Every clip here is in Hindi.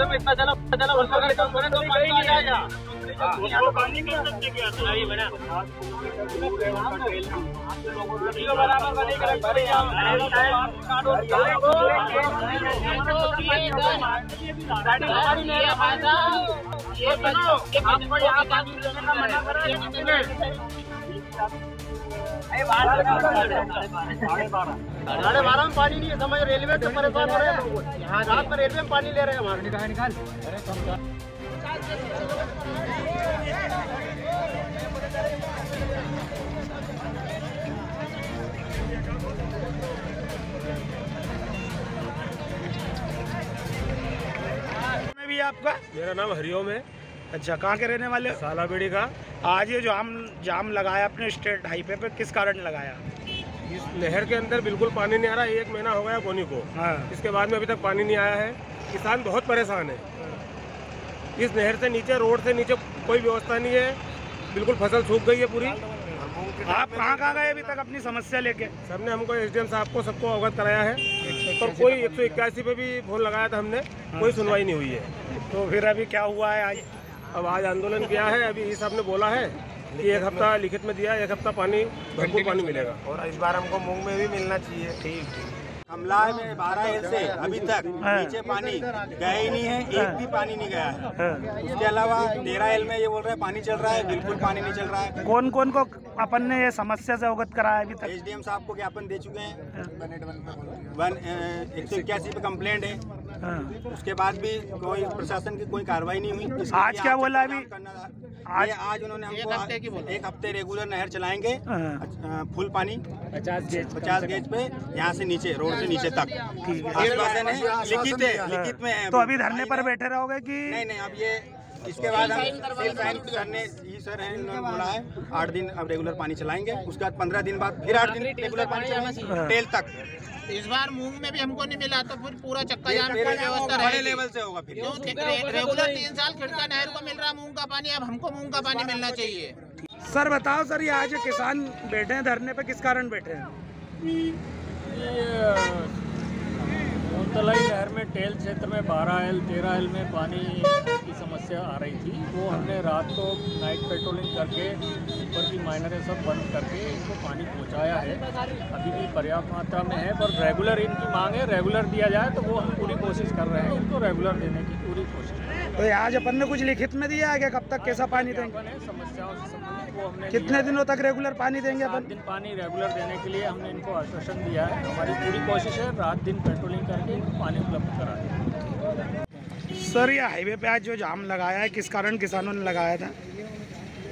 सीधा में इतना चला चला उसको अगर कम करें तो पानी आ जाएगा। उसको पानी मिल सकते क्या नहीं बना वीडियो बराबर बने कर बड़े ये सुनो आपको यहाँ पानी देने का मना कर साढ़े बारह में पानी नहीं है समझ रेलवे से परेशान हो रहे हैं यहाँ रात में रेलवे में पानी ले रहे हैं हमारे निकाल निकाल भी आपका मेरा नाम हरिओम है। अच्छा कहाँ के रहने वाले हो? सालाबेड़ी का। आज ये जाम जाम लगाया अपने स्टेट हाईवे पे किस कारण लगाया? इस नहर के अंदर बिल्कुल पानी नहीं आ रहा है एक महीना हो गया कोनी को। हाँ। इसके बाद में अभी तक पानी नहीं आया है। किसान बहुत परेशान है। इस नहर से नीचे रोड से नीचे कोई व्यवस्था नहीं है। बिल्कुल फ़सल सूख गई है पूरी। आप कहाँ कहाँ गए अभी तक अपनी समस्या लेके? सबने हमको एसडीएम साहब को सबको अवगत कराया है। पर कोई एक सौ इक्यासी पे भी फ़ोन लगाया था हमने कोई सुनवाई नहीं हुई है। तो फिर अभी क्या हुआ है आज? अब आज आंदोलन किया है अभी इस साहब ने बोला है कि एक हफ़्ता लिखित में दिया एक हफ़्ता पानी भरपूर पानी मिलेगा। और इस बार हमको मूंग में भी मिलना चाहिए। ठीक ठीक। कमला में बारह एल से अभी तक। नीचे पानी गया ही नहीं है एक भी पानी नहीं गया है। उसके अलावा तेरह एल में ये बोल रहे हैं पानी चल रहा है बिल्कुल पानी नहीं चल रहा है। कौन कौन को अपन ने ये समस्या से अवगत कराया अभी तक? एसडीएम साहब को ज्ञापन दे चुके हैं। वन एक सौ इक्यासी पे कंप्लेंट है हाँ। उसके बाद भी कोई प्रशासन की कोई कार्रवाई नहीं हुई। आज क्या बोला अभी? आज- आज उन्होंने हमको एक हफ़्ते रेगुलर नहर चलाएँगे हाँ। फुल पानी पचास गेज पचास गेज पे यहाँ से नीचे रोड से नीचे तक। है। आश्वासन है लिखित है लिखित में है। तो अभी धरने पर बैठे रहोगे कि नहीं नहीं अब ये इसके बाद हम सील साइन सर ने ये सर है इन्होंने बोला है आठ दिन अब रेगुलर पानी चलाएँगे। उसके बाद पंद्रह दिन बाद फिर आठ दिन रेगुलर पानी चलाएँगे टेल तक। इस बार मूंग में भी हमको नहीं मिला तो फिर पूरा चक्का जाम की व्यवस्था बड़े लेवल से होगा फिर। रेगुलर तीन साल खिड़का नहर को मिल रहा मूंग का पानी अब हमको मूंग का पानी मिलना चाहिए। सर बताओ सर ये आज किसान बैठे हैं धरने पे किस कारण बैठे हैं? टेल क्षेत्र में 12 एल 13 एल में पानी की समस्या आ रही थी। वो हमने रात को नाइट पेट्रोलिंग करके, ऊपर की माइनरें सब बंद करके इनको पानी पहुँचाया है। अभी भी पर्याप्त मात्रा में है, पर रेगुलर इनकी मांग है। रेगुलर दिया जाए तो वो हम पूरी कोशिश कर रहे हैं इनको रेगुलर देने की पूरी कोशिश। तो आज अपन ने कुछ लिखित में दिया है कि कब तक कैसा पानी देंगे? समस्याओं से संबंधित कितने दिनों तक रेगुलर पानी देंगे अपन? दिन पानी रेगुलर देने के लिए हमने इनको आश्वासन दिया है। हमारी पूरी कोशिश है रात दिन पेट्रोलिंग करके इनको पानी उपलब्ध कराएँ सर ये हाईवे पे आज जो जाम लगाया है किस कारण किसानों ने लगाया था?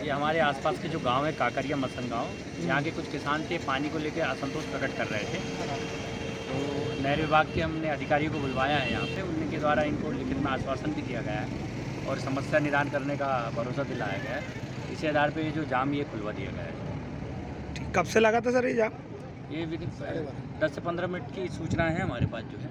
ये हमारे आसपास के जो गाँव है काकरिया मसन गाँव यहाँ के कुछ किसान थे पानी को लेकर असंतोष प्रकट कर रहे थे। तो नहर विभाग के हमने अधिकारियों को बुलवाया है यहाँ पे। उनके द्वारा इनको लिखित में आश्वासन भी दिया गया है और समस्या निदान करने का भरोसा दिलाया गया है। इसी आधार पर ये जो जाम ये खुलवा दिया गया है। ठीक, कब से लगा था सर ये जाम? ये विदिन दस से पंद्रह मिनट की सूचना है हमारे पास जो है।